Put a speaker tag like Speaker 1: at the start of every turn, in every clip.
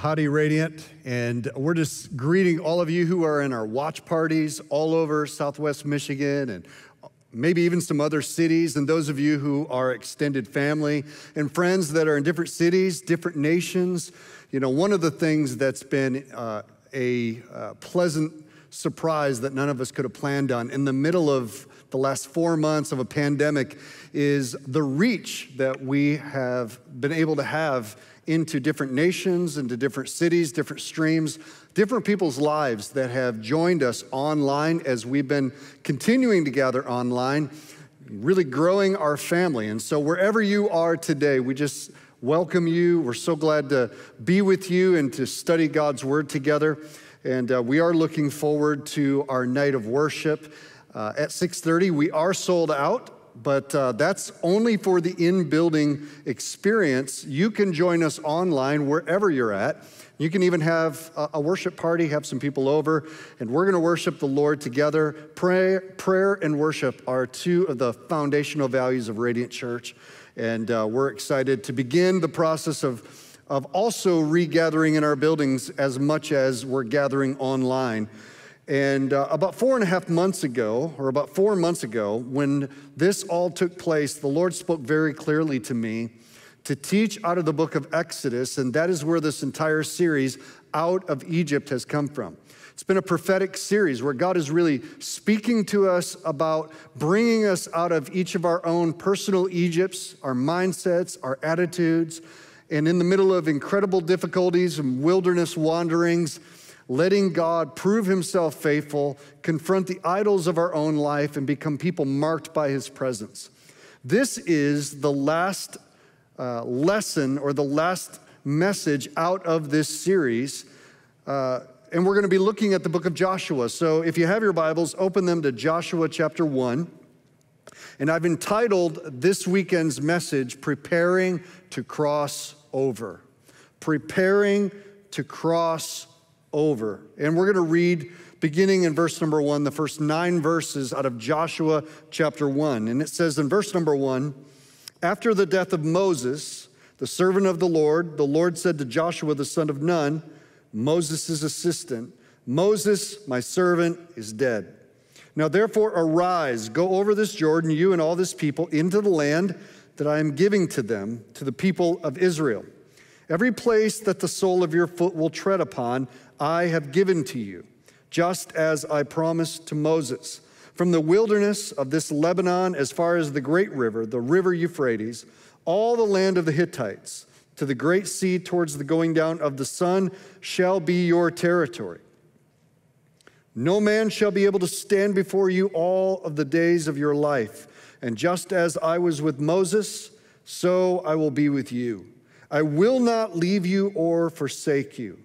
Speaker 1: howdy, Radiant. And we're just greeting all of you who are in our watch parties all over Southwest Michigan and maybe even some other cities, and those of you who are extended family and friends that are in different cities, different nations. You know, one of the things that's been uh, a uh, pleasant surprise that none of us could have planned on in the middle of the last four months of a pandemic is the reach that we have been able to have into different nations, into different cities, different streams, different people's lives that have joined us online as we've been continuing to gather online, really growing our family. And so, wherever you are today, we just welcome you. We're so glad to be with you and to study God's Word together. And uh, we are looking forward to our night of worship uh, at 6:30. We are sold out but uh, that's only for the in building experience. You can join us online wherever you're at. You can even have a, worship party, have some people over, and we're going to worship the Lord together. Prayer, prayer and worship are two of the foundational values of Radiant Church, and uh, we're excited to begin the process of, of also regathering in our buildings as much as we're gathering online. And uh, about four and a half months ago, or about four months ago, when this all took place, the Lord spoke very clearly to me to teach out of the book of Exodus, and that is where this entire series, Out of Egypt, has come from. It's been a prophetic series where God is really speaking to us about bringing us out of each of our own personal Egypts, our mindsets, our attitudes, and in the middle of incredible difficulties and wilderness wanderings letting God prove himself faithful, confront the idols of our own life, and become people marked by his presence. This is the last uh, lesson or the last message out of this series. Uh, and we're going to be looking at the book of Joshua. So if you have your Bibles, open them to Joshua chapter 1. And I've entitled this weekend's message, Preparing to Cross Over. Preparing to Cross over. And we're going to read beginning in verse number one, the first nine verses out of Joshua chapter one. And it says in verse number one After the death of Moses, the servant of the Lord, the Lord said to Joshua, the son of Nun, Moses' assistant, Moses, my servant, is dead. Now therefore arise, go over this Jordan, you and all this people, into the land that I am giving to them, to the people of Israel. Every place that the sole of your foot will tread upon, I have given to you, just as I promised to Moses. From the wilderness of this Lebanon as far as the great river, the river Euphrates, all the land of the Hittites, to the great sea towards the going down of the sun shall be your territory. No man shall be able to stand before you all of the days of your life. And just as I was with Moses, so I will be with you. I will not leave you or forsake you.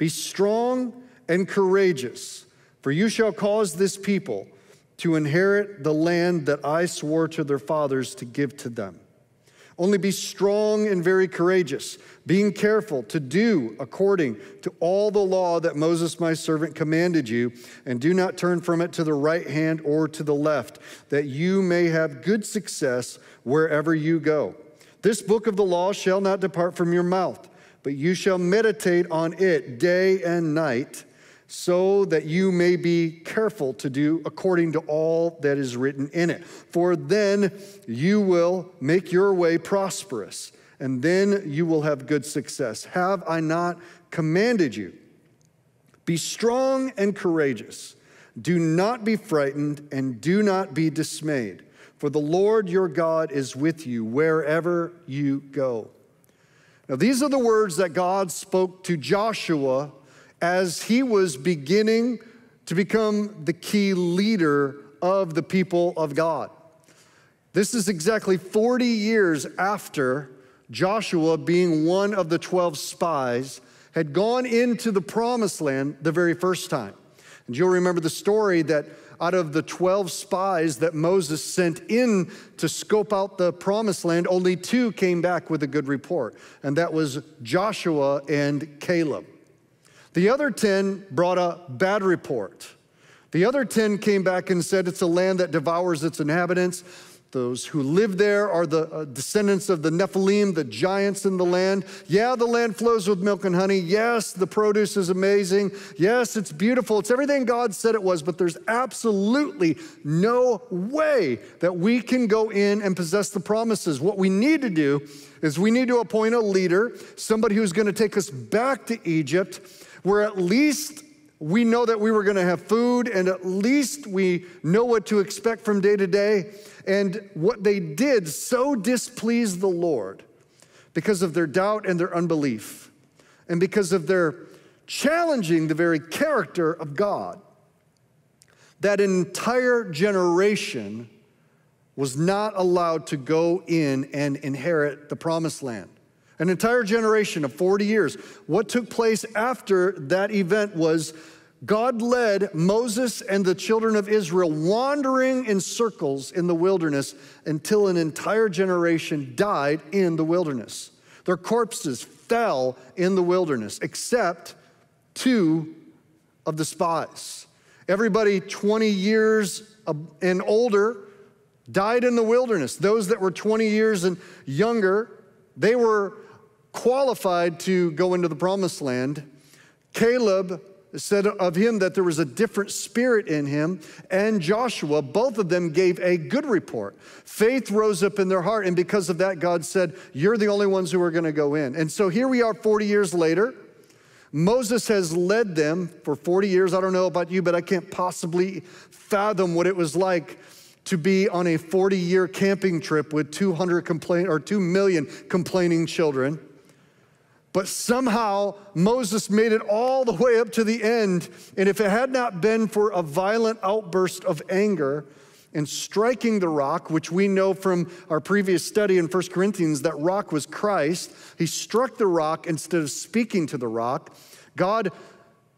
Speaker 1: Be strong and courageous, for you shall cause this people to inherit the land that I swore to their fathers to give to them. Only be strong and very courageous, being careful to do according to all the law that Moses my servant commanded you, and do not turn from it to the right hand or to the left, that you may have good success wherever you go. This book of the law shall not depart from your mouth but you shall meditate on it day and night, so that you may be careful to do according to all that is written in it. For then you will make your way prosperous, and then you will have good success. Have I not commanded you? Be strong and courageous. Do not be frightened, and do not be dismayed, for the Lord your God is with you wherever you go. Now, these are the words that God spoke to Joshua as he was beginning to become the key leader of the people of God. This is exactly 40 years after Joshua, being one of the 12 spies, had gone into the promised land the very first time. And you'll remember the story that out of the 12 spies that Moses sent in to scope out the promised land, only two came back with a good report, and that was Joshua and Caleb. The other 10 brought a bad report. The other 10 came back and said it's a land that devours its inhabitants. Those who live there are the uh, descendants of the Nephilim, the giants in the land. Yeah, the land flows with milk and honey. Yes, the produce is amazing. Yes, it's beautiful. It's everything God said it was, but there's absolutely no way that we can go in and possess the promises. What we need to do is we need to appoint a leader, somebody who's going to take us back to Egypt, where at least we know that we were going to have food and at least we know what to expect from day to day. And what they did so displeased the Lord because of their doubt and their unbelief, and because of their challenging the very character of God, that entire generation was not allowed to go in and inherit the promised land. An entire generation of 40 years. What took place after that event was God led Moses and the children of Israel wandering in circles in the wilderness until an entire generation died in the wilderness. Their corpses fell in the wilderness, except two of the spies. Everybody 20 years and older died in the wilderness. Those that were 20 years and younger, they were qualified to go into the promised land. Caleb said of him that there was a different spirit in him, and Joshua, both of them gave a good report. Faith rose up in their heart, and because of that, God said, You're the only ones who are going to go in. And so here we are 40 years later. Moses has led them for 40 years. I don't know about you, but I can't possibly fathom what it was like to be on a 40 year camping trip with 200 complain or 2 million complaining children. But somehow Moses made it all the way up to the end. And if it had not been for a violent outburst of anger and striking the rock, which we know from our previous study in 1 Corinthians, that rock was Christ, he struck the rock instead of speaking to the rock. God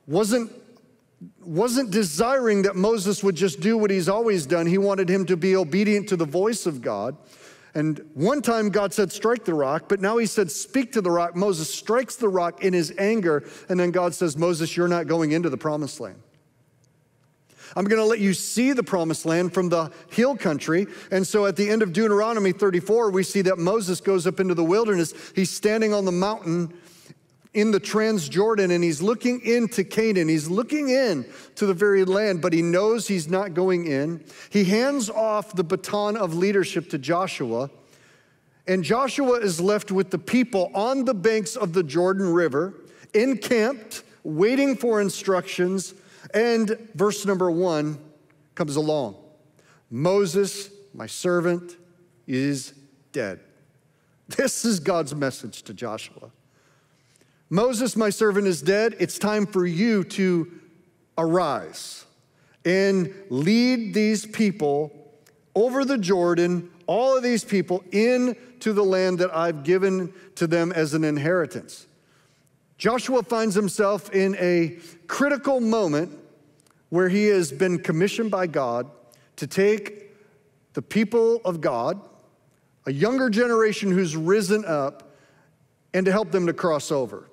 Speaker 1: wasn't, wasn't desiring that Moses would just do what he's always done, he wanted him to be obedient to the voice of God. And one time God said, Strike the rock, but now he said, Speak to the rock. Moses strikes the rock in his anger, and then God says, Moses, you're not going into the promised land. I'm going to let you see the promised land from the hill country. And so at the end of Deuteronomy 34, we see that Moses goes up into the wilderness. He's standing on the mountain in the Transjordan and he's looking into Canaan. He's looking in to the very land, but he knows he's not going in. He hands off the baton of leadership to Joshua, and Joshua is left with the people on the banks of the Jordan River, encamped, waiting for instructions. And verse number one comes along Moses, my servant, is dead. This is God's message to Joshua. Moses, my servant, is dead. It's time for you to arise and lead these people over the Jordan, all of these people, into the land that I've given to them as an inheritance. Joshua finds himself in a critical moment where he has been commissioned by God to take the people of God, a younger generation who's risen up, and to help them to cross over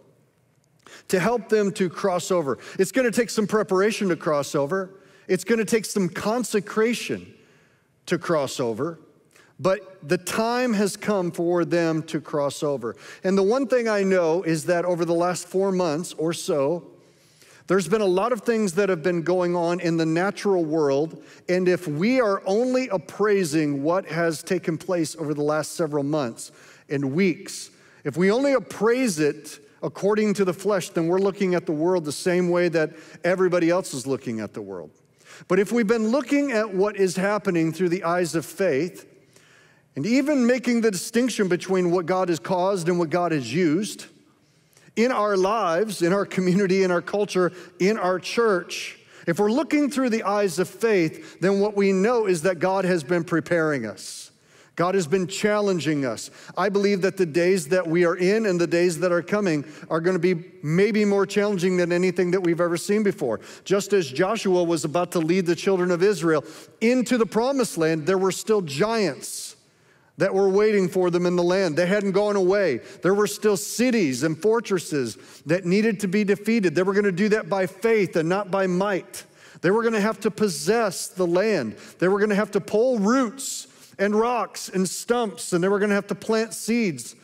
Speaker 1: to help them to cross over. It's going to take some preparation to cross over, it's going to take some consecration to cross over. But the time has come for them to cross over. And the one thing I know is that over the last four months or so, there's been a lot of things that have been going on in the natural world. And if we are only appraising what has taken place over the last several months and weeks, if we only appraise it according to the flesh, then we're looking at the world the same way that everybody else is looking at the world. But if we've been looking at what is happening through the eyes of faith, and even making the distinction between what God has caused and what God has used in our lives, in our community, in our culture, in our church, if we're looking through the eyes of faith, then what we know is that God has been preparing us. God has been challenging us. I believe that the days that we are in and the days that are coming are going to be maybe more challenging than anything that we've ever seen before. Just as Joshua was about to lead the children of Israel into the promised land, there were still giants that were waiting for them in the land. They hadn't gone away. There were still cities and fortresses that needed to be defeated. They were going to do that by faith and not by might. They were going to have to possess the land. They were going to have to pull roots and rocks and stumps, and they were going to have to plant seeds.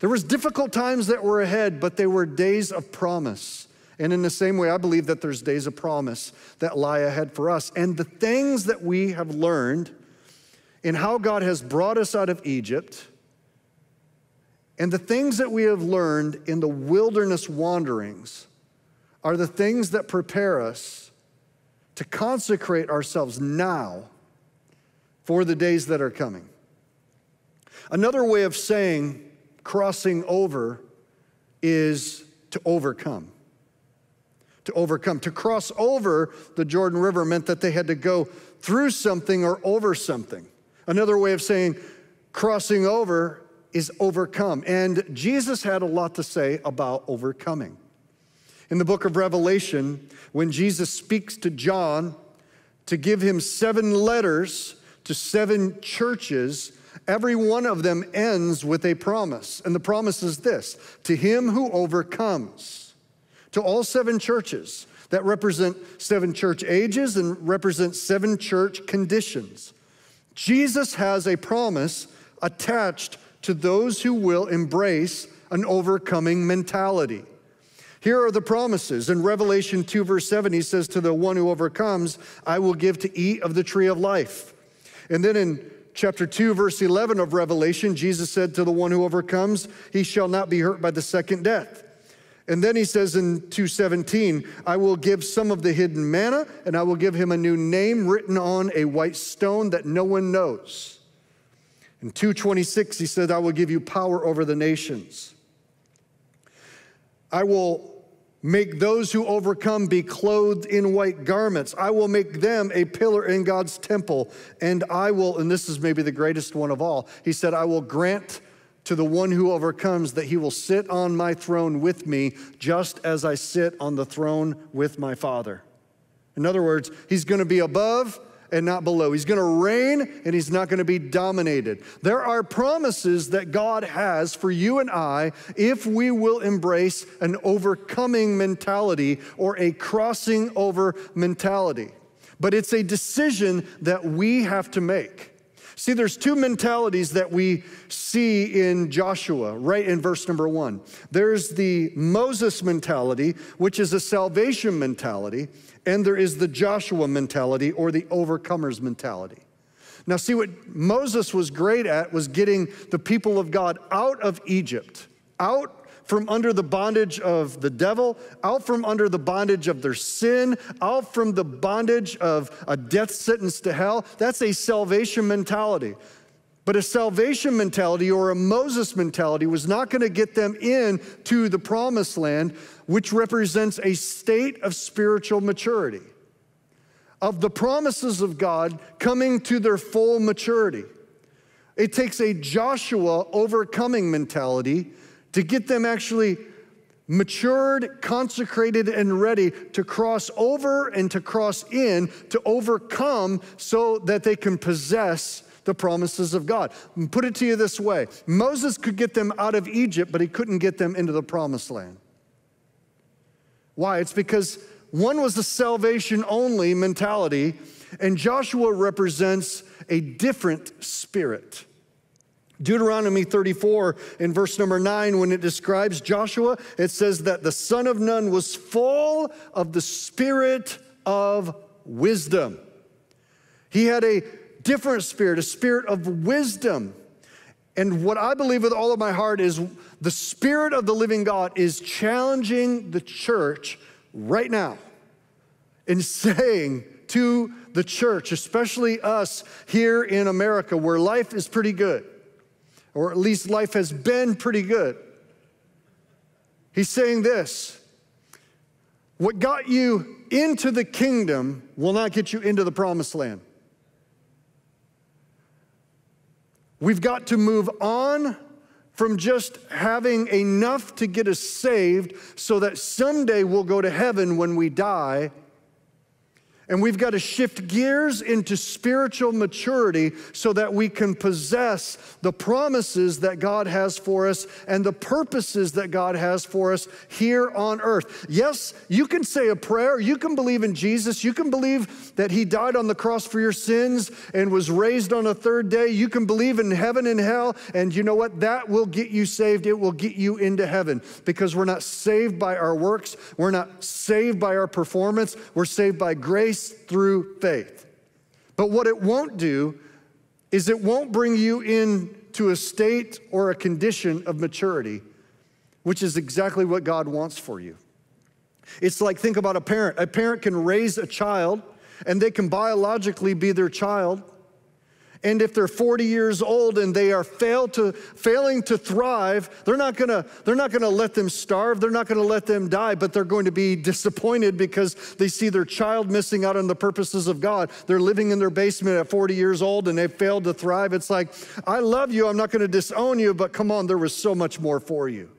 Speaker 1: There was difficult times that were ahead, but they were days of promise. And in the same way, I believe that there's days of promise that lie ahead for us. And the things that we have learned in how God has brought us out of Egypt, and the things that we have learned in the wilderness wanderings are the things that prepare us to consecrate ourselves now for the days that are coming. Another way of saying crossing over is to overcome. To overcome. To cross over the Jordan River meant that they had to go through something or over something. Another way of saying crossing over is overcome. And Jesus had a lot to say about overcoming. In the book of Revelation, when Jesus speaks to John to give him seven letters to seven churches, every one of them ends with a promise. And the promise is this to him who overcomes, to all seven churches that represent seven church ages and represent seven church conditions. Jesus has a promise attached to those who will embrace an overcoming mentality. Here are the promises. In Revelation 2, verse 7, he says, To the one who overcomes, I will give to eat of the tree of life. And then in chapter 2, verse 11 of Revelation, Jesus said to the one who overcomes, He shall not be hurt by the second death. And then he says in 217, I will give some of the hidden manna, and I will give him a new name written on a white stone that no one knows. In 226, he said, I will give you power over the nations. I will make those who overcome be clothed in white garments. I will make them a pillar in God's temple, and I will, and this is maybe the greatest one of all, he said, I will grant to the one who overcomes that he will sit on my throne with me, just as I sit on the throne with my Father. In other words, he's going to be above and not below. He's going to reign and he's not going to be dominated. There are promises that God has for you and I if we will embrace an overcoming mentality or a crossing over mentality. But it's a decision that we have to make. See, there's two mentalities that we see in Joshua, right in verse number one. There's the Moses mentality, which is a salvation mentality, and there is the Joshua mentality or the overcomers mentality. Now, see what Moses was great at was getting the people of God out of Egypt, out from under the bondage of the devil, out from under the bondage of their sin, out from the bondage of a death sentence to hell. That's a salvation mentality. But a salvation mentality or a Moses mentality was not going to get them in to the promised land, which represents a state of spiritual maturity, of the promises of God coming to their full maturity. It takes a Joshua overcoming mentality to get them actually matured, consecrated, and ready to cross over and to cross in, to overcome so that they can possess the promises of God. And put it to you this way Moses could get them out of Egypt, but he couldn't get them into the promised land. Why? It's because one was the salvation only mentality, and Joshua represents a different spirit. Deuteronomy 34 in verse number 9, when it describes Joshua, it says that the son of Nun was full of the spirit of wisdom. He had a different spirit, a spirit of wisdom. And what I believe with all of my heart is the spirit of the living God is challenging the church right now and saying to the church, especially us here in America, where life is pretty good or at least life has been pretty good. He's saying this what got you into the kingdom will not get you into the promised land. We've got to move on from just having enough to get us saved so that someday we'll go to heaven when we die And we've got to shift gears into spiritual maturity so that we can possess the promises that God has for us and the purposes that God has for us here on earth. Yes, you can say a prayer, you can believe in Jesus, you can believe that He died on the cross for your sins and was raised on a third day, you can believe in heaven and hell, and you know what? That will get you saved, it will get you into heaven because we're not saved by our works, we're not saved by our performance, we're saved by grace grace through faith. But what it won't do is it won't bring you into a state or a condition of maturity, which is exactly what God wants for you. It's like think about a parent. A parent can raise a child and they can biologically be their child, and if they're 40 years old and they are fail to, failing to thrive, they're not, gonna, they're not gonna let them starve, they're not gonna let them die, but they're going to be disappointed because they see their child missing out on the purposes of God. They're living in their basement at 40 years old and they've failed to thrive. It's like, I love you, I'm not gonna disown you, but come on, there was so much more for you.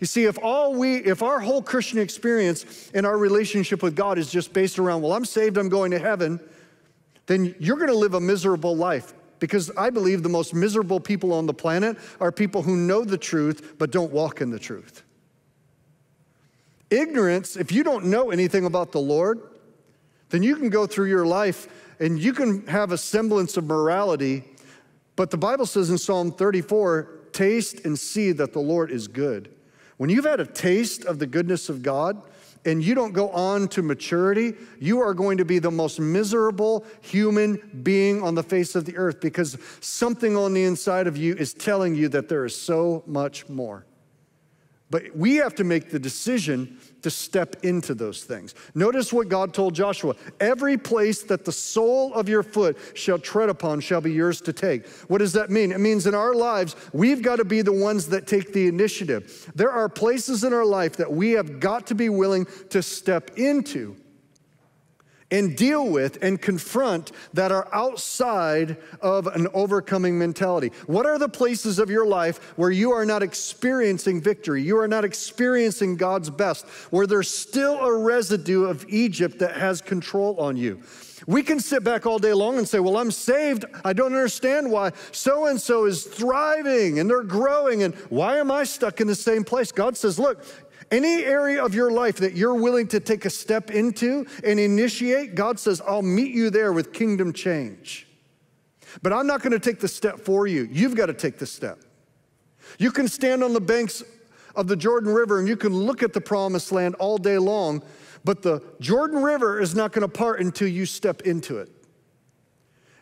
Speaker 1: You see, if all we, if our whole Christian experience and our relationship with God is just based around, well, I'm saved, I'm going to heaven, then you're going to live a miserable life because I believe the most miserable people on the planet are people who know the truth but don't walk in the truth. Ignorance, if you don't know anything about the Lord, then you can go through your life and you can have a semblance of morality, but the Bible says in Psalm 34 taste and see that the Lord is good. When you've had a taste of the goodness of God, and you don't go on to maturity, you are going to be the most miserable human being on the face of the earth because something on the inside of you is telling you that there is so much more. But we have to make the decision to step into those things. Notice what God told Joshua every place that the sole of your foot shall tread upon shall be yours to take. What does that mean? It means in our lives, we've got to be the ones that take the initiative. There are places in our life that we have got to be willing to step into and deal with and confront that are outside of an overcoming mentality. What are the places of your life where you are not experiencing victory? You are not experiencing God's best, where there's still a residue of Egypt that has control on you. We can sit back all day long and say, Well, I'm saved. I don't understand why so and so is thriving and they're growing, and why am I stuck in the same place? God says, Look, any area of your life that you're willing to take a step into and initiate, God says, I'll meet you there with kingdom change. But I'm not going to take the step for you. You've got to take the step. You can stand on the banks of the Jordan River and you can look at the promised land all day long, but the Jordan River is not going to part until you step into it.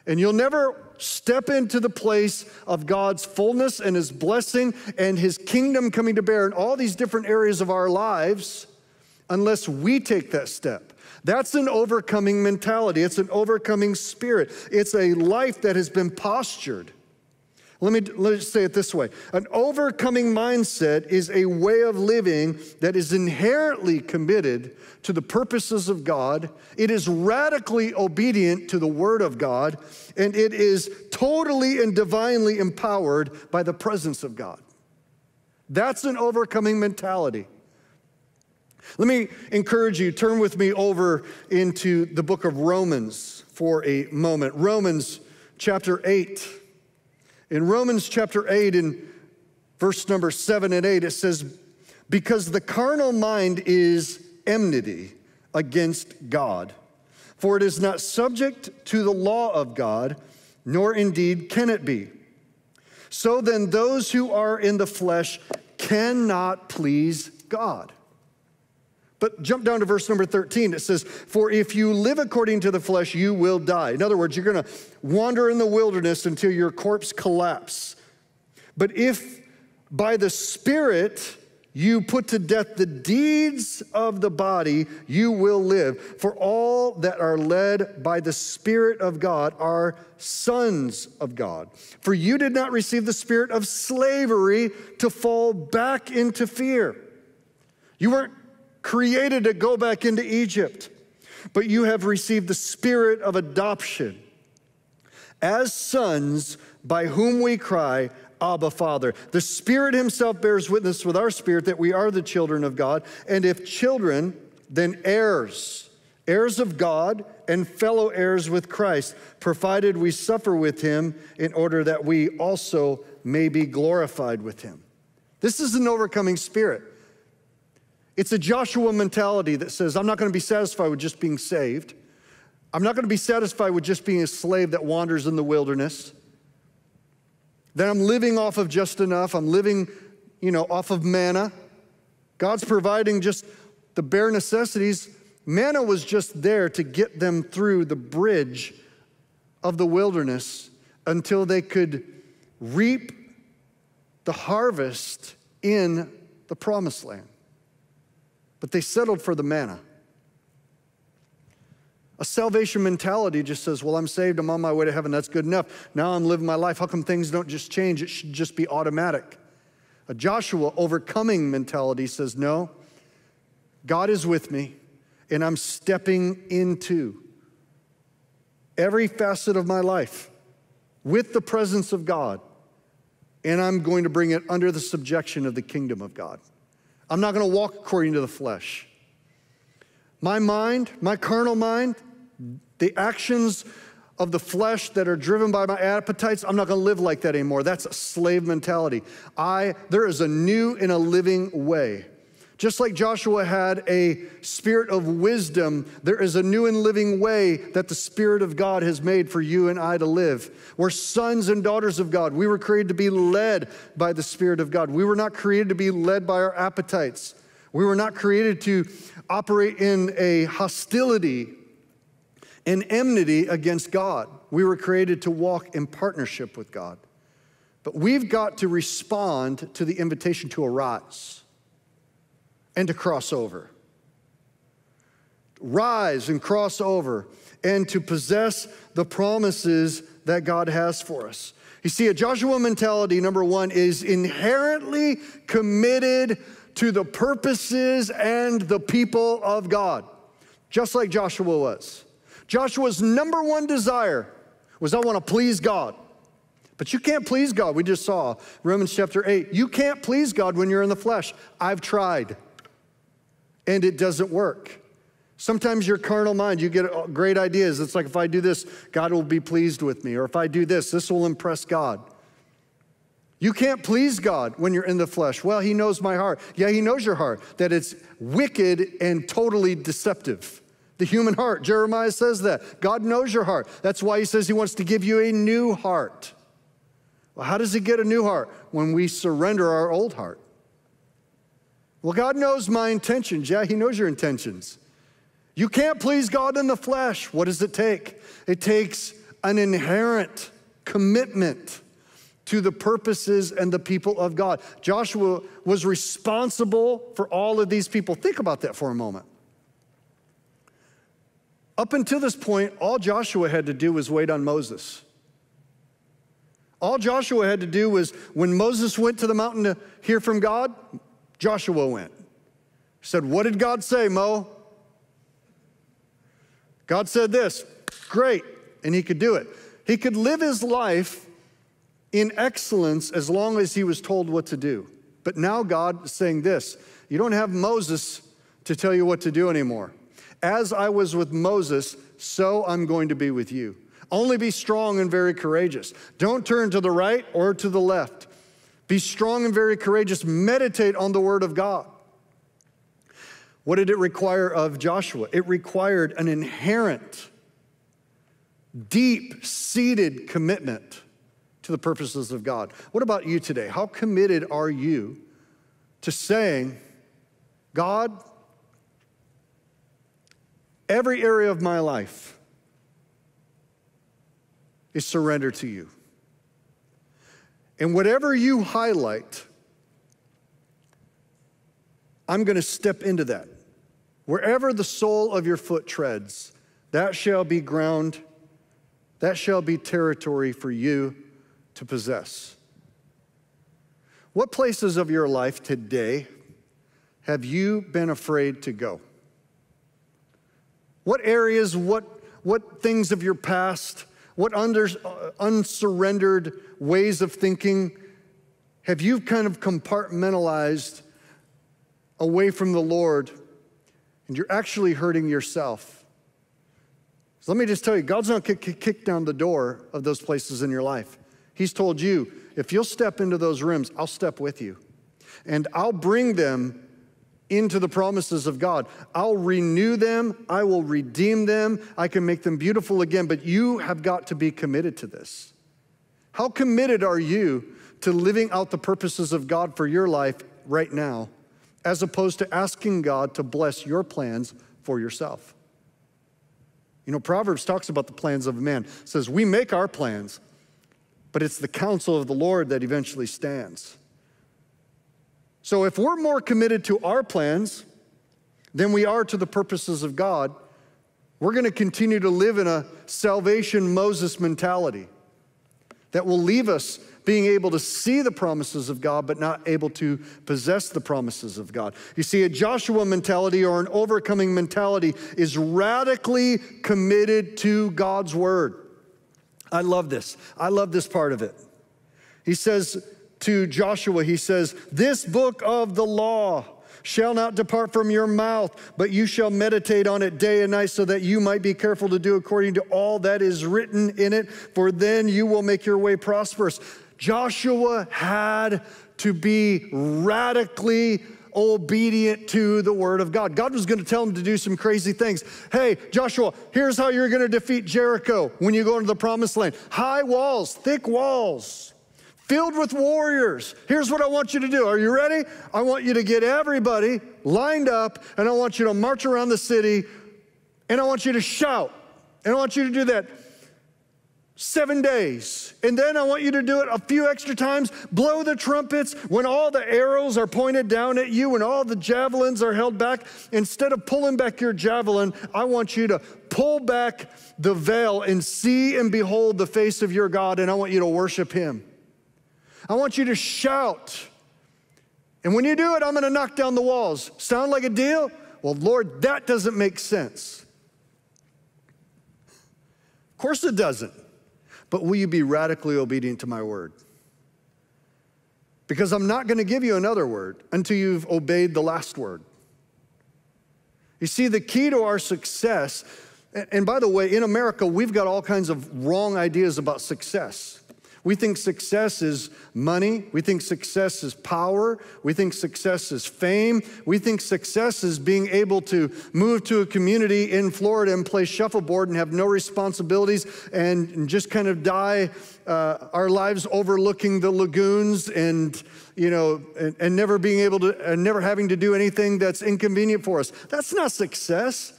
Speaker 1: And you'll never step into the place of God's fullness and His blessing and His kingdom coming to bear in all these different areas of our lives unless we take that step. That's an overcoming mentality. It's an overcoming spirit. It's a life that has been postured. Let me, let me say it this way an overcoming mindset is a way of living that is inherently committed to the purposes of God, it is radically obedient to the Word of God, and it is totally and divinely empowered by the presence of God. That's an overcoming mentality. Let me encourage you, turn with me over into the book of Romans for a moment. Romans chapter 8. In Romans chapter 8, in verse number 7 and 8, it says, Because the carnal mind is enmity against God, for it is not subject to the law of God, nor indeed can it be. So then, those who are in the flesh cannot please God. But jump down to verse number 13. It says, For if you live according to the flesh, you will die. In other words, you're going to wander in the wilderness until your corpse collapse. But if by the Spirit you put to death the deeds of the body, you will live. For all that are led by the Spirit of God are sons of God. For you did not receive the spirit of slavery to fall back into fear. You weren't created to go back into Egypt, but you have received the spirit of adoption as sons by whom we cry, Abba, Father. The Spirit Himself bears witness with our spirit that we are the children of God, and if children, then heirs, heirs of God and fellow heirs with Christ, provided we suffer with him in order that we also may be glorified with him. This is an overcoming spirit. It's a Joshua mentality that says, I'm not going to be satisfied with just being saved. I'm not going to be satisfied with just being a slave that wanders in the wilderness. That I'm living off of just enough. I'm living, you know, off of manna. God's providing just the bare necessities. Manna was just there to get them through the bridge of the wilderness until they could reap the harvest in the promised land. But they settled for the manna. A salvation mentality just says, Well, I'm saved, I'm on my way to heaven, that's good enough. Now I'm living my life. How come things don't just change? It should just be automatic. A Joshua overcoming mentality says, No, God is with me, and I'm stepping into every facet of my life with the presence of God, and I'm going to bring it under the subjection of the kingdom of God. I'm not going to walk according to the flesh. My mind, my carnal mind, the actions of the flesh that are driven by my appetites, I'm not going to live like that anymore. That's a slave mentality. I there is a new and a living way. Just like Joshua had a spirit of wisdom, there is a new and living way that the Spirit of God has made for you and I to live. We're sons and daughters of God. We were created to be led by the Spirit of God. We were not created to be led by our appetites. We were not created to operate in a hostility and enmity against God. We were created to walk in partnership with God. But we've got to respond to the invitation to arise and to cross over. Rise and cross over and to possess the promises that God has for us. You see, a Joshua mentality, number one, is inherently committed to the purposes and the people of God, just like Joshua was. Joshua's number one desire was, I want to please God. But you can't please God. We just saw Romans chapter 8. You can't please God when you're in the flesh. I've tried and it doesn't work. Sometimes your carnal mind, you get uh, great ideas. It's like if I do this, God will be pleased with me. Or if I do this, this will impress God. You can't please God when you're in the flesh. Well, He knows my heart. Yeah, He knows your heart, that it's wicked and totally deceptive. The human heart, Jeremiah says that. God knows your heart. That's why He says He wants to give you a new heart. Well, how does He get a new heart? When we surrender our old heart. Well, God knows my intentions. Yeah, He knows your intentions. You can't please God in the flesh. What does it take? It takes an inherent commitment to the purposes and the people of God. Joshua was responsible for all of these people. Think about that for a moment. Up until this point, all Joshua had to do was wait on Moses. All Joshua had to do was when Moses went to the mountain to hear from God, Joshua went. Said, What did God say, Mo? God said this. Great. And he could do it. He could live his life in excellence as long as he was told what to do. But now God is saying this you don't have Moses to tell you what to do anymore. As I was with Moses, so I'm going to be with you. Only be strong and very courageous. Don't turn to the right or to the left. Be strong and very courageous. Meditate on the word of God. What did it require of Joshua? It required an inherent, deep seated commitment to the purposes of God. What about you today? How committed are you to saying, God, every area of my life is surrendered to you? And whatever you highlight, I'm going to step into that. Wherever the sole of your foot treads, that shall be ground, that shall be territory for you to possess. What places of your life today have you been afraid to go? What areas, what, what things of your past what under, uh, unsurrendered ways of thinking have you kind of compartmentalized away from the Lord and you're actually hurting yourself? So let me just tell you God's not to kick down the door of those places in your life. He's told you, if you'll step into those rooms, I'll step with you. And I'll bring them into the promises of God. I'll renew them, I will redeem them, I can make them beautiful again, but you have got to be committed to this. How committed are you to living out the purposes of God for your life right now, as opposed to asking God to bless your plans for yourself? You know, Proverbs talks about the plans of a man. It says, We make our plans, but it's the counsel of the Lord that eventually stands. So if we're more committed to our plans than we are to the purposes of God, we're going to continue to live in a salvation Moses mentality that will leave us being able to see the promises of God, but not able to possess the promises of God. You see, a Joshua mentality or an overcoming mentality is radically committed to God's word. I love this. I love this part of it. He says, to Joshua, he says, This book of the law shall not depart from your mouth, but you shall meditate on it day and night so that you might be careful to do according to all that is written in it, for then you will make your way prosperous. Joshua had to be radically obedient to the word of God. God was going to tell him to do some crazy things. Hey, Joshua, here's how you're going to defeat Jericho when you go into the promised land high walls, thick walls filled with warriors. Here's what I want you to do. Are you ready? I want you to get everybody lined up, and I want you to march around the city, and I want you to shout. And I want you to do that seven days. And then I want you to do it a few extra times. Blow the trumpets when all the arrows are pointed down at you and all the javelins are held back. Instead of pulling back your javelin, I want you to pull back the veil and see and behold the face of your God, and I want you to worship Him. I want you to shout. And when you do it, I'm going to knock down the walls. Sound like a deal? Well, Lord, that doesn't make sense. Of course it doesn't. But will you be radically obedient to my word? Because I'm not going to give you another word until you've obeyed the last word. You see, the key to our success, and by the way, in America, we've got all kinds of wrong ideas about success. We think success is money. We think success is power. We think success is fame. We think success is being able to move to a community in Florida and play shuffleboard and have no responsibilities and just kind of die uh, our lives overlooking the lagoons and you know and, and never being able to and never having to do anything that's inconvenient for us. That's not success.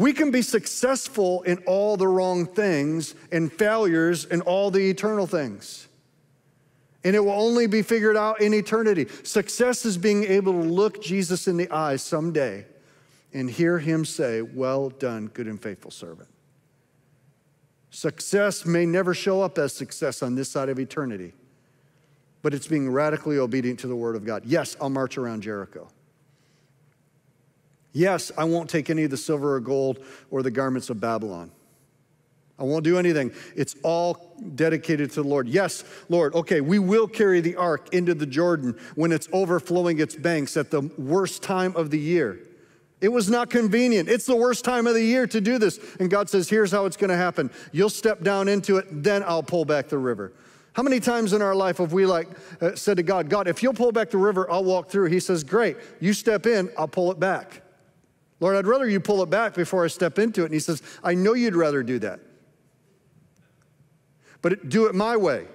Speaker 1: We can be successful in all the wrong things and failures in all the eternal things. And it will only be figured out in eternity. Success is being able to look Jesus in the eyes someday and hear him say, Well done, good and faithful servant. Success may never show up as success on this side of eternity, but it's being radically obedient to the word of God. Yes, I'll march around Jericho. Yes, I won't take any of the silver or gold or the garments of Babylon. I won't do anything. It's all dedicated to the Lord. Yes, Lord, okay, we will carry the ark into the Jordan when it's overflowing its banks at the worst time of the year. It was not convenient. It's the worst time of the year to do this. And God says, here's how it's going to happen. You'll step down into it, then I'll pull back the river. How many times in our life have we like uh, said to God, God, if you'll pull back the river, I'll walk through. He says, great. You step in, I'll pull it back. Lord, I'd rather you pull it back before I step into it. And he says, I know you'd rather do that. But do it my way.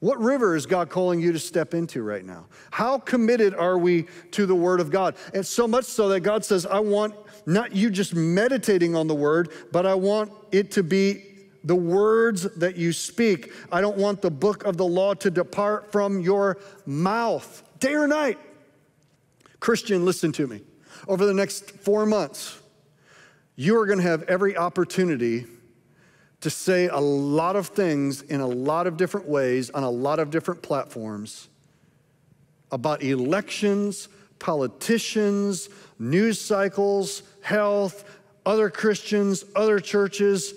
Speaker 1: What river is God calling you to step into right now? How committed are we to the Word of God? And so much so that God says, I want not you just meditating on the Word, but I want it to be the words that you speak. I don't want the book of the law to depart from your mouth day or night. Christian, listen to me. Over the next four months, you are going to have every opportunity to say a lot of things in a lot of different ways on a lot of different platforms about elections, politicians, news cycles, health, other Christians, other churches,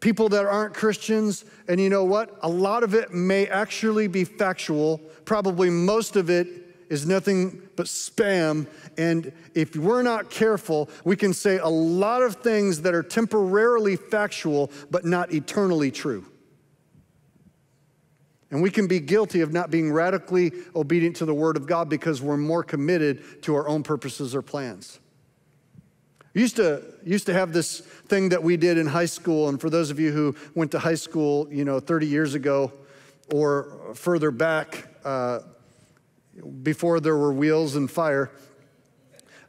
Speaker 1: people that aren't Christians. And you know what? A lot of it may actually be factual. Probably most of it is nothing but spam. And if we're not careful, we can say a lot of things that are temporarily factual, but not eternally true. And we can be guilty of not being radically obedient to the Word of God because we're more committed to our own purposes or plans. We used to, used to have this thing that we did in high school, and for those of you who went to high school, you know, 30 years ago or further back, uh, before there were wheels and fire,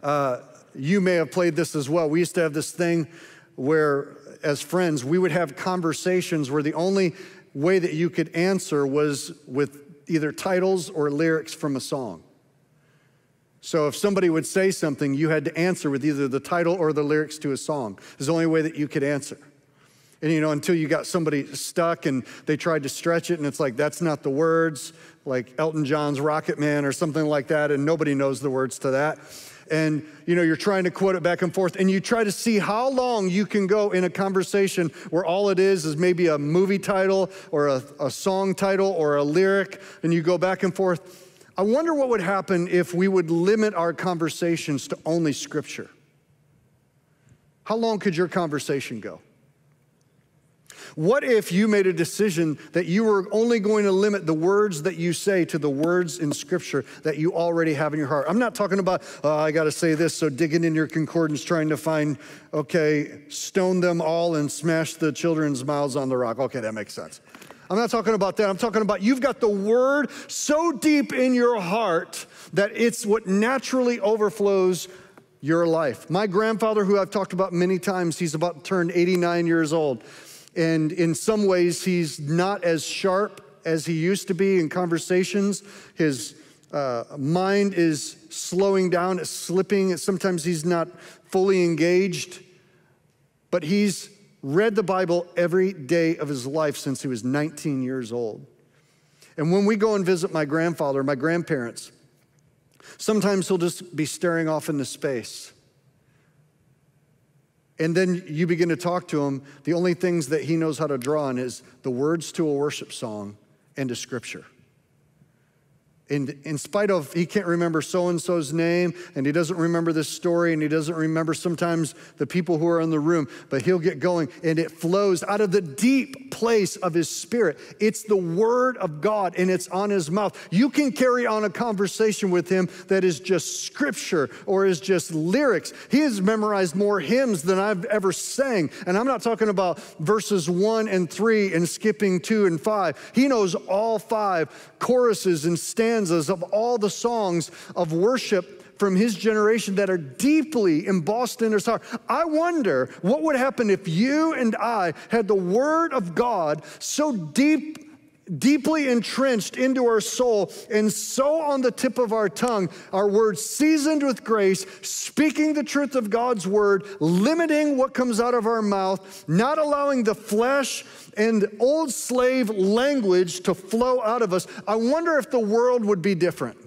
Speaker 1: uh, you may have played this as well. We used to have this thing where, as friends, we would have conversations where the only way that you could answer was with either titles or lyrics from a song. So if somebody would say something, you had to answer with either the title or the lyrics to a song. It's the only way that you could answer. And you know, until you got somebody stuck and they tried to stretch it, and it's like, that's not the words, like Elton John's Rocket Man or something like that, and nobody knows the words to that. And you know you're trying to quote it back and forth and you try to see how long you can go in a conversation where all it is is maybe a movie title or a, a song title or a lyric and you go back and forth. I wonder what would happen if we would limit our conversations to only scripture. How long could your conversation go what if you made a decision that you were only going to limit the words that you say to the words in Scripture that you already have in your heart? I'm not talking about, oh, I got to say this, so digging in your concordance trying to find, okay, stone them all and smash the children's mouths on the rock. Okay, that makes sense. I'm not talking about that. I'm talking about you've got the word so deep in your heart that it's what naturally overflows your life. My grandfather, who I've talked about many times, he's about turned 89 years old. And in some ways, he's not as sharp as he used to be in conversations. His uh, mind is slowing down, it's slipping. Sometimes he's not fully engaged, but he's read the Bible every day of his life since he was 19 years old. And when we go and visit my grandfather, my grandparents, sometimes he'll just be staring off into space. And then you begin to talk to him. The only things that he knows how to draw on is the words to a worship song and to scripture. And in spite of he can't remember so and so's name, and he doesn't remember this story, and he doesn't remember sometimes the people who are in the room, but he'll get going, and it flows out of the deep place of his spirit. It's the word of God, and it's on his mouth. You can carry on a conversation with him that is just scripture or is just lyrics. He has memorized more hymns than I've ever sang, and I'm not talking about verses one and three and skipping two and five. He knows all five choruses and stanzas stanzas of all the songs of worship from his generation that are deeply embossed in his heart. I wonder what would happen if you and I had the word of God so deep deeply entrenched into our soul and so on the tip of our tongue, our words seasoned with grace, speaking the truth of God's word, limiting what comes out of our mouth, not allowing the flesh and old slave language to flow out of us. I wonder if the world would be different.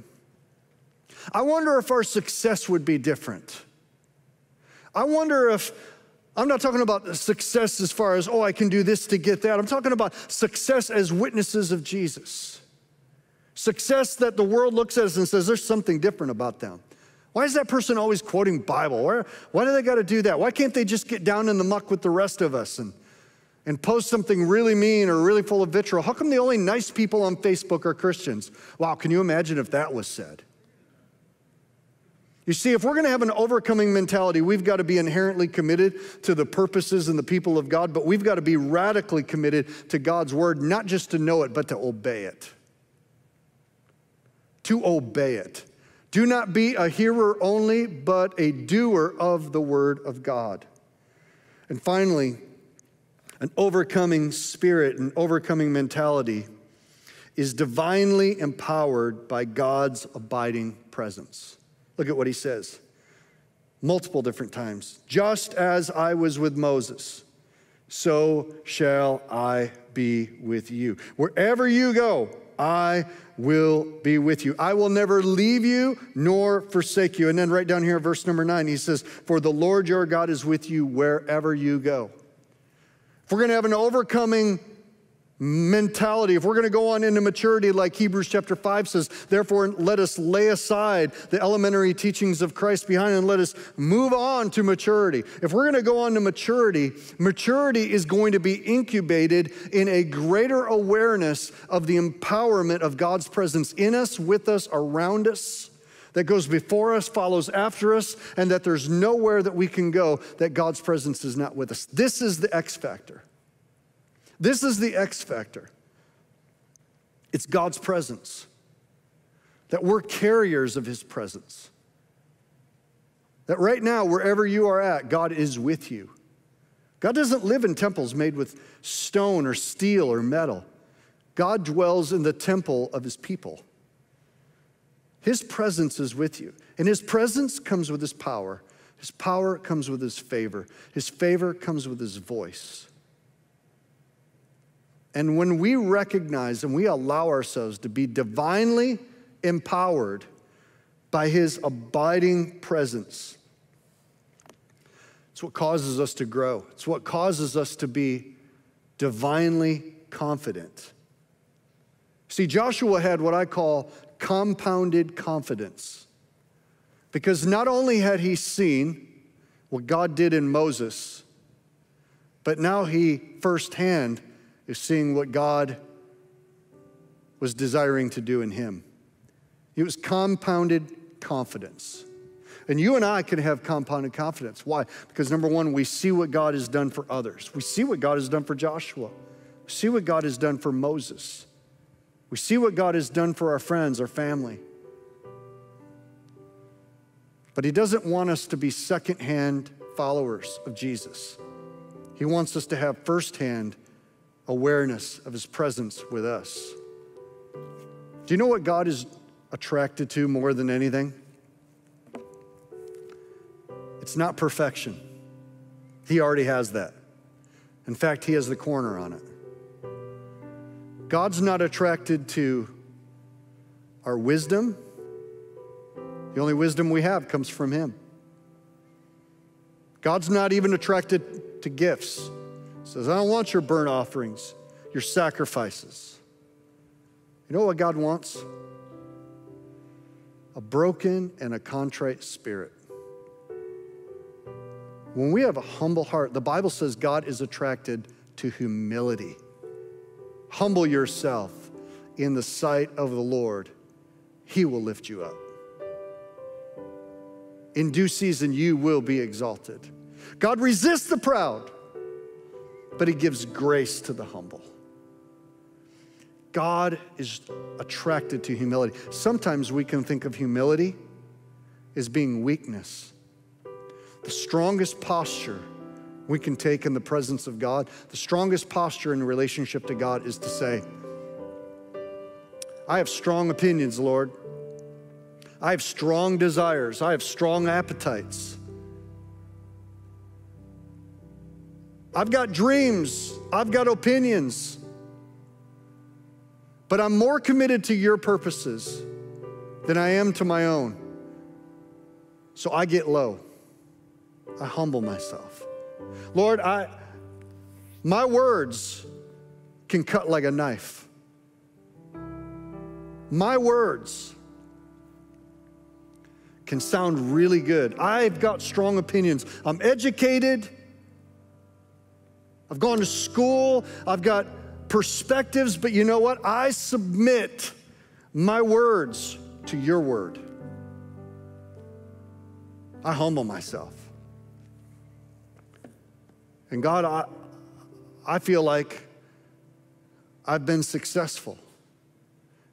Speaker 1: I wonder if our success would be different. I wonder if I'm not talking about success as far as, oh, I can do this to get that. I'm talking about success as witnesses of Jesus. Success that the world looks at us and says, there's something different about them. Why is that person always quoting Bible? Why, why do they got to do that? Why can't they just get down in the muck with the rest of us and, and post something really mean or really full of vitriol? How come the only nice people on Facebook are Christians? Wow, can you imagine if that was said? You see, if we're going to have an overcoming mentality, we've got to be inherently committed to the purposes and the people of God, but we've got to be radically committed to God's word, not just to know it, but to obey it. To obey it. Do not be a hearer only, but a doer of the word of God. And finally, an overcoming spirit, an overcoming mentality is divinely empowered by God's abiding presence. Look at what he says multiple different times. Just as I was with Moses, so shall I be with you. Wherever you go, I will be with you. I will never leave you nor forsake you. And then right down here, verse number nine, he says, For the Lord your God is with you wherever you go. If we're going to have an overcoming mentality. If we're going to go on into maturity, like Hebrews chapter 5 says, therefore let us lay aside the elementary teachings of Christ behind and let us move on to maturity. If we're going to go on to maturity, maturity is going to be incubated in a greater awareness of the empowerment of God's presence in us, with us, around us. That goes before us, follows after us, and that there's nowhere that we can go that God's presence is not with us. This is the X factor. This is the X factor it's God's presence, that we're carriers of His presence. That right now, wherever you are at, God is with you. God doesn't live in temples made with stone or steel or metal. God dwells in the temple of his people. His presence is with you, and his presence comes with his power. His power comes with his favor. His favor comes with his voice. And when we recognize and we allow ourselves to be divinely empowered by His abiding presence, it's what causes us to grow. It's what causes us to be divinely confident. See, Joshua had what I call compounded confidence. Because not only had he seen what God did in Moses, but now he firsthand is seeing what God was desiring to do in him. It was compounded confidence. And you and I can have compounded confidence. Why? Because number one, we see what God has done for others. We see what God has done for Joshua. We see what God has done for Moses. We see what God has done for our friends, our family. But He doesn't want us to be secondhand followers of Jesus. He wants us to have firsthand awareness of his presence with us. Do you know what God is attracted to more than anything? It's not perfection. He already has that. In fact, he has the corner on it. God's not attracted to our wisdom. The only wisdom we have comes from him. God's not even attracted to gifts says, I don't want your burnt offerings, your sacrifices. You know what God wants? A broken and a contrite spirit. When we have a humble heart, the Bible says God is attracted to humility. Humble yourself in the sight of the Lord, He will lift you up. In due season, you will be exalted. God resists the proud but he gives grace to the humble. God is attracted to humility. Sometimes we can think of humility as being weakness. The strongest posture we can take in the presence of God, the strongest posture in relationship to God is to say, I have strong opinions, Lord. I have strong desires. I have strong appetites. I've got dreams, I've got opinions, but I'm more committed to your purposes than I am to my own. So I get low. I humble myself. Lord, I my words can cut like a knife. My words can sound really good. I've got strong opinions. I'm educated. I've gone to school, I've got perspectives, but you know what? I submit my words to your word. I humble myself. And God, I, I feel like I've been successful.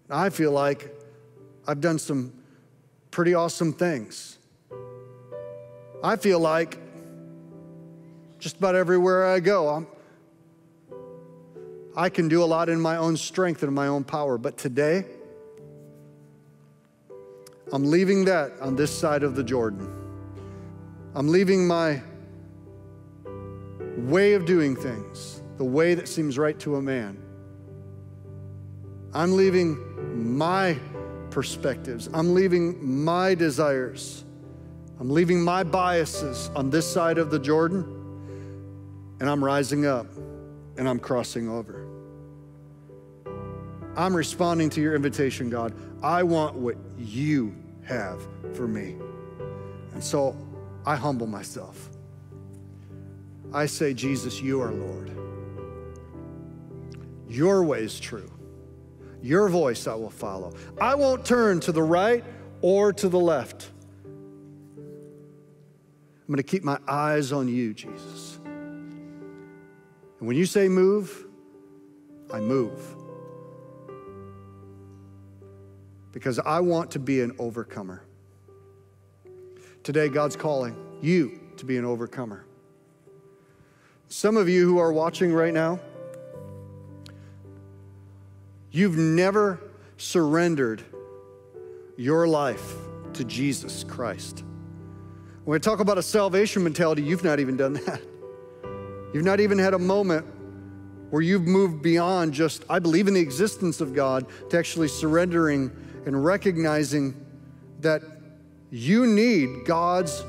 Speaker 1: I feel like I've done some pretty awesome things. I feel like just about everywhere I go. I'm, I can do a lot in my own strength and my own power, but today, I'm leaving that on this side of the Jordan. I'm leaving my way of doing things, the way that seems right to a man. I'm leaving my perspectives. I'm leaving my desires. I'm leaving my biases on this side of the Jordan and I'm rising up and I'm crossing over. I'm responding to your invitation, God. I want what you have for me. And so I humble myself. I say, Jesus, you are Lord. Your way is true. Your voice I will follow. I won't turn to the right or to the left. I'm going to keep my eyes on you, Jesus. And when you say move, I move. Because I want to be an overcomer. Today, God's calling you to be an overcomer. Some of you who are watching right now, you've never surrendered your life to Jesus Christ. When we talk about a salvation mentality, you've not even done that. You've not even had a moment where you've moved beyond just, I believe in the existence of God, to actually surrendering and recognizing that you need God's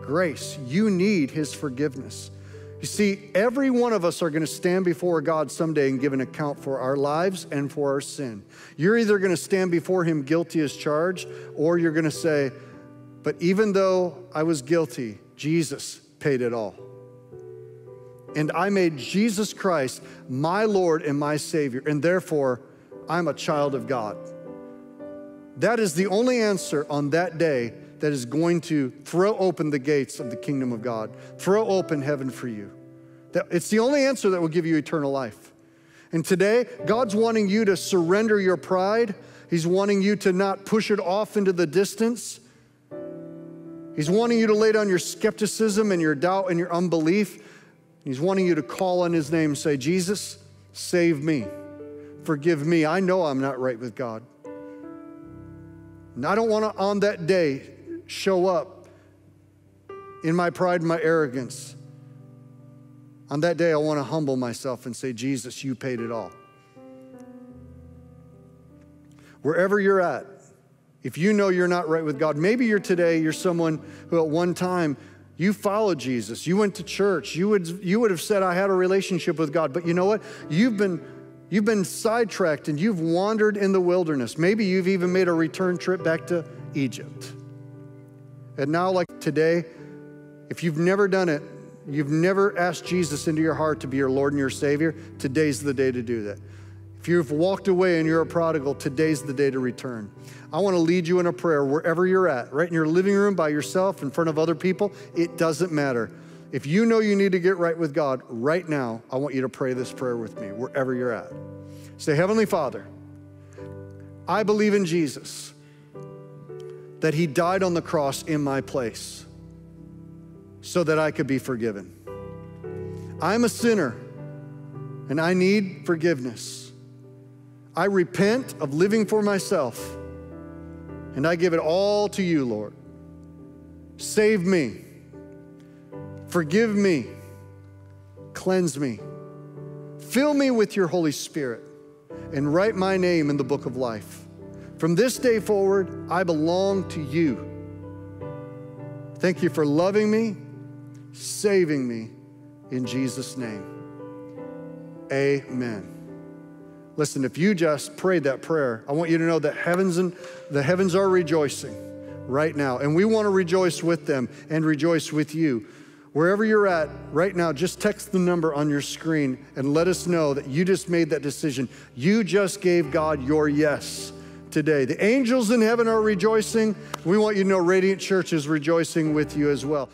Speaker 1: grace. You need His forgiveness. You see, every one of us are going to stand before God someday and give an account for our lives and for our sin. You're either going to stand before Him guilty as charged, or you're going to say, But even though I was guilty, Jesus paid it all. And I made Jesus Christ my Lord and my Savior, and therefore I'm a child of God. That is the only answer on that day that is going to throw open the gates of the kingdom of God, throw open heaven for you. It's the only answer that will give you eternal life. And today, God's wanting you to surrender your pride. He's wanting you to not push it off into the distance. He's wanting you to lay down your skepticism and your doubt and your unbelief. He's wanting you to call on His name say, Jesus, save me. Forgive me. I know I'm not right with God. And I don't want to, on that day, show up in my pride and my arrogance. On that day, I want to humble myself and say, Jesus, you paid it all. Wherever you're at, if you know you're not right with God, maybe you're today, you're someone who at one time you followed Jesus, you went to church, you would, you would have said, I had a relationship with God, but you know what? You've been You've been sidetracked and you've wandered in the wilderness. Maybe you've even made a return trip back to Egypt. And now, like today, if you've never done it, you've never asked Jesus into your heart to be your Lord and your Savior, today's the day to do that. If you've walked away and you're a prodigal, today's the day to return. I want to lead you in a prayer wherever you're at, right in your living room by yourself, in front of other people. It doesn't matter. If you know you need to get right with God right now, I want you to pray this prayer with me wherever you're at. Say, Heavenly Father, I believe in Jesus, that He died on the cross in my place so that I could be forgiven. I'm a sinner and I need forgiveness. I repent of living for myself and I give it all to you, Lord. Save me Forgive me, cleanse me, fill me with your Holy Spirit, and write my name in the book of life. From this day forward, I belong to you. Thank you for loving me, saving me, in Jesus' name. Amen. Listen, if you just prayed that prayer, I want you to know that heavens and the heavens are rejoicing right now, and we want to rejoice with them and rejoice with you. Wherever you're at right now, just text the number on your screen and let us know that you just made that decision. You just gave God your yes today. The angels in heaven are rejoicing. We want you to know Radiant Church is rejoicing with you as well.